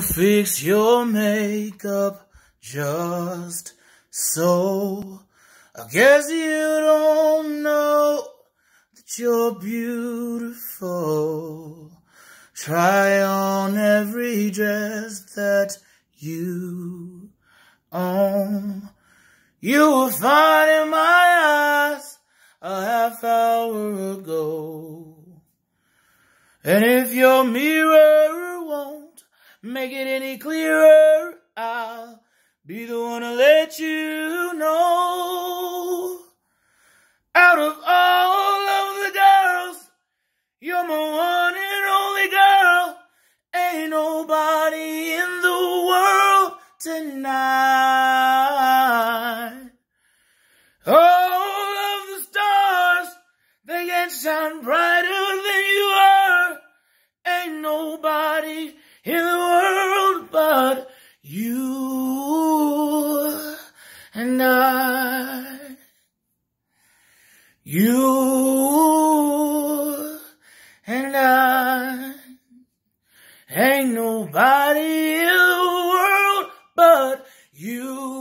Fix your makeup just so. I guess you don't know that you're beautiful. Try on every dress that you own. You were fine in my eyes a half hour ago. And if your mirror make it any clearer, I'll be the one to let you know. Out of all of the girls, you're my one and only girl. Ain't nobody in the world tonight. All of the stars, they can shine brighter than you are. Ain't nobody in the you and I. You and I. Ain't nobody in the world but you